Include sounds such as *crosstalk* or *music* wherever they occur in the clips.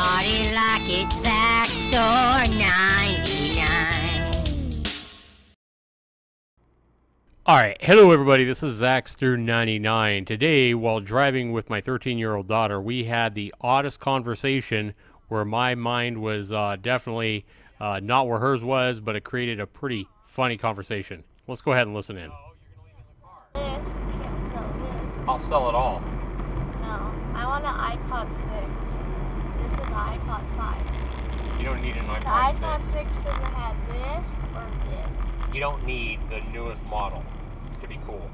Party like it's Zach Store 99. Alright, hello everybody, this is Zaxtor99. Today, while driving with my 13 year old daughter, we had the oddest conversation where my mind was uh, definitely uh, not where hers was, but it created a pretty funny conversation. Let's go ahead and listen in. This, you can't sell this. I'll sell it all. No, I want an iPod 6. Is iPod 5. You don't need an iPod, The iPod iPod 6 doesn't have this or this. You don't need the newest model to be cool.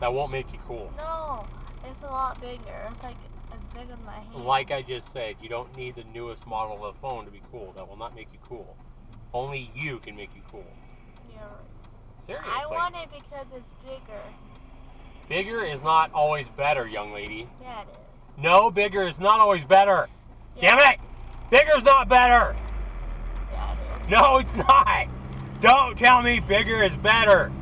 That won't make you cool. No, it's a lot bigger. It's like as big as my hand. Like I just said, you don't need the newest model of phone to be cool. That will not make you cool. Only you can make you cool. Yeah. Seriously. I want it because it's bigger. Bigger is not always better, young lady. Yeah, it is. No, bigger is not always better. Yeah, Damn it! Bigger's not better. Yeah, it is. No, it's not. Don't tell me bigger is better.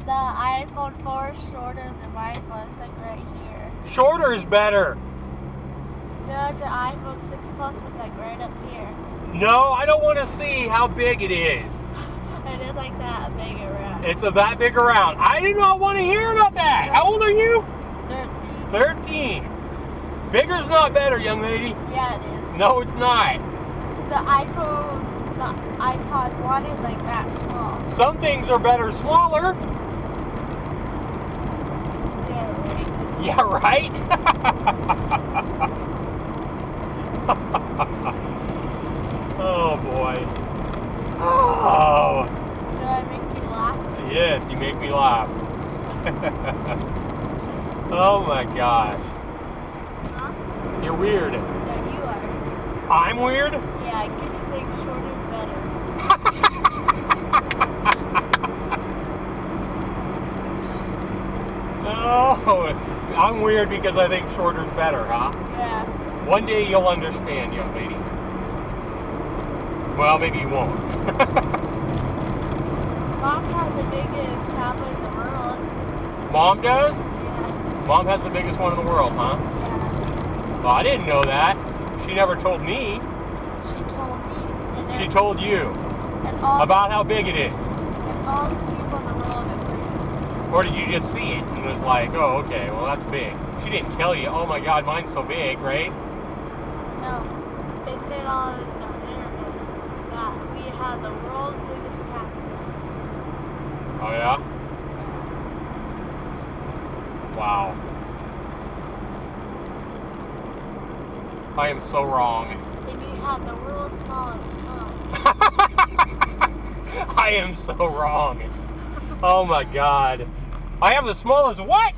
The iPhone 4 is shorter than my iPhone. Like right here. Shorter is better. No, the iPhone 6 Plus is like right up here. No, I don't want to see how big it is. *laughs* It is like that big around. It's a that big around. I do not want to hear about that. How old are you? 13. 13. Bigger's not better, young lady. Yeah, it is. No, it's not. The iPhone, the iPod 1 is like that small. Some things are better smaller. Yeah, right. Yeah, right? *laughs* oh, boy. Oh, Do I make you laugh? yes, you make me laugh. *laughs* oh, my gosh. You're weird. Yeah, you are. I'm weird? Yeah, I can you think shorter better? *laughs* No, I'm weird because I think shorter's better, huh? Yeah. One day you'll understand, young lady. Well, maybe you won't. *laughs* Mom has the biggest tablet in the world. Mom does? Yeah. Mom has the biggest one in the world, huh? Well, I didn't know that. She never told me. She told me. She told you all, about how big it is. and all the people in the world agree. Or did you just see it and was like, oh, okay, well, that's big? She didn't tell you, oh my god, mine's so big, right? No. They said on the internet that we have the world's biggest tablet. Oh, yeah? Wow. I am so wrong. You have the world's smallest phone. *laughs* I am so wrong. Oh my god. I have the smallest what?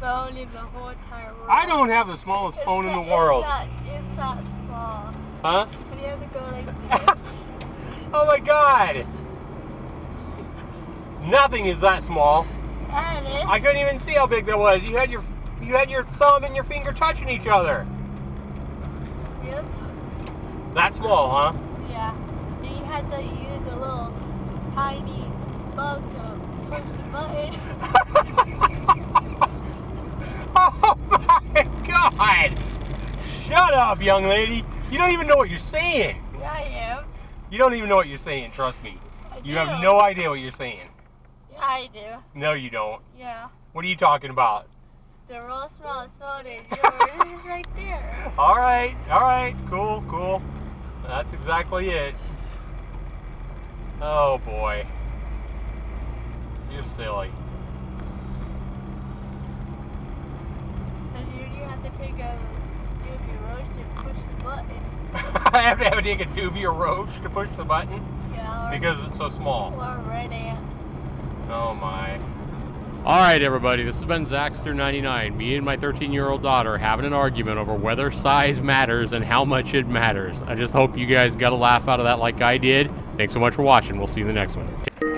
Phone in the whole entire world. I don't have the smallest It's phone in the world. It's not, it's not small. Huh? You have to go like *laughs* this. oh my god. Nothing is that small. yeah, it is. I couldn't even see how big that was. You had your you had your thumb and your finger touching each other. Yep. That small, huh? Yeah. And you had to use the little tiny bug uh, to push the button. *laughs* Oh my god! Shut up, young lady. You don't even know what you're saying. yeah, I am. You don't even know what you're saying, trust me. I You do. have no idea what you're saying. Yeah, I do. No, you don't. Yeah. What are you talking about? The real smallest phone is yours is right there. *laughs* All right, all right, cool, cool. That's exactly it. Oh boy. You're silly. You, you have to take a doobie roach and push the button. *laughs* I have to have to take a doobie roach to push the button Yeah. Because it's so small. or a red ant. Oh my. All right, everybody. This has been Zaxtor99. Me and my 13-year-old daughter having an argument over whether size matters and how much it matters. I just hope you guys got a laugh out of that like I did. Thanks so much for watching. We'll see you in the next one.